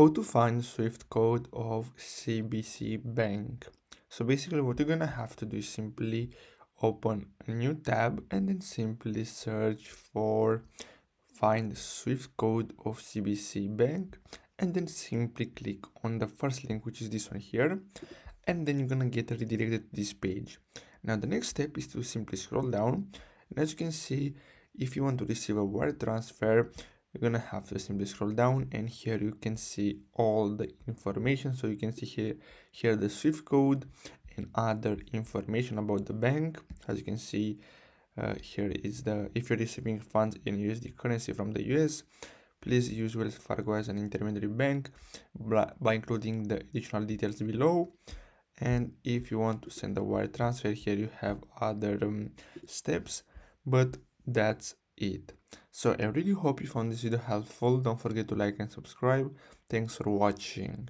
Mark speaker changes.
Speaker 1: how to find swift code of CIBC bank. So basically what you're gonna have to do is simply open a new tab and then simply search for find swift code of CIBC bank and then simply click on the first link which is this one here and then you're gonna get redirected to this page. Now the next step is to simply scroll down. And as you can see if you want to receive a wire transfer you're gonna have to simply scroll down and here you can see all the information. So you can see here here the swift code and other information about the bank. As you can see uh, here is the if you're receiving funds in usd currency from the us please use wells fargo as an intermediary bank by including the additional details below. And if you want to send a wire transfer here you have other um, steps but that's it so i really hope you found this video helpful. Don't forget to like and subscribe. Thanks for watching